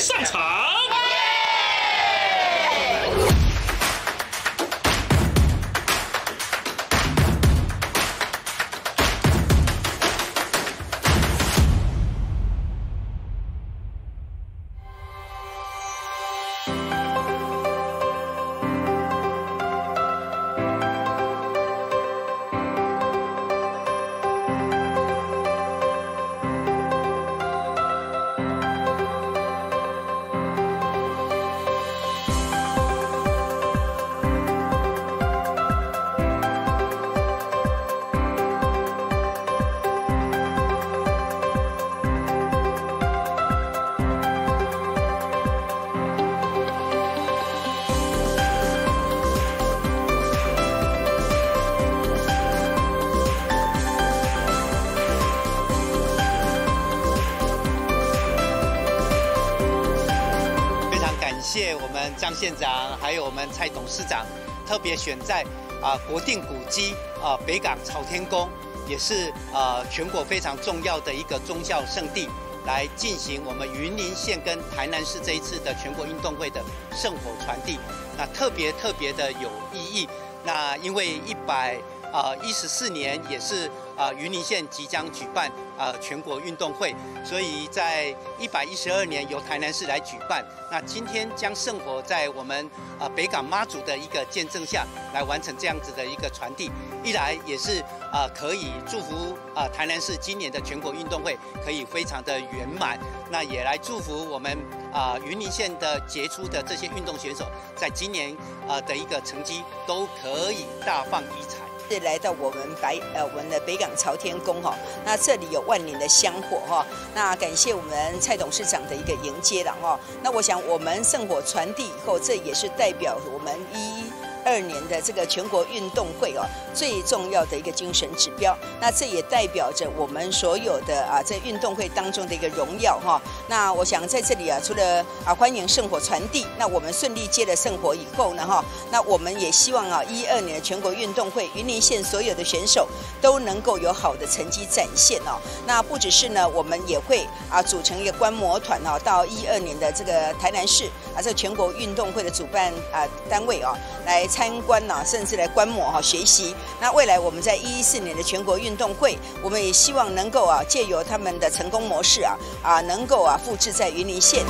上场。谢我们张县长，还有我们蔡董事长，特别选在啊国定古迹啊北港朝天宫，也是啊全国非常重要的一个宗教圣地，来进行我们云林县跟台南市这一次的全国运动会的圣火传递，那特别特别的有意义。那因为一百啊一十四年也是啊云林县即将举办啊全国运动会，所以在一百一十二年由台南市来举办。那今天将圣火在我们啊北港妈祖的一个见证下来完成这样子的一个传递，一来也是啊可以祝福啊台南市今年的全国运动会可以非常的圆满，那也来祝福我们啊云林县的杰出的这些运动选手，在今年啊的一个成绩都可以大放异彩。是来到我们白呃我们的北港朝天宫哈，那这里有万年的香火哈，那感谢我们蔡董事长的一个迎接了哈，那我想我们圣火传递以后，这也是代表我们一。二年的这个全国运动会哦，最重要的一个精神指标，那这也代表着我们所有的啊在运动会当中的一个荣耀哈。那我想在这里啊，除了啊欢迎圣火传递，那我们顺利接了圣火以后呢哈，那我们也希望啊一二年的全国运动会，云林县所有的选手都能够有好的成绩展现哦。那不只是呢，我们也会啊组成一个观摩团哦，到一二年的这个台南市啊这全国运动会的主办啊单位哦来。参观呐，甚至来观摩哈学习。那未来我们在一四年的全国运动会，我们也希望能够啊借由他们的成功模式啊啊能够啊复制在云林县。